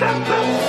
Thank you.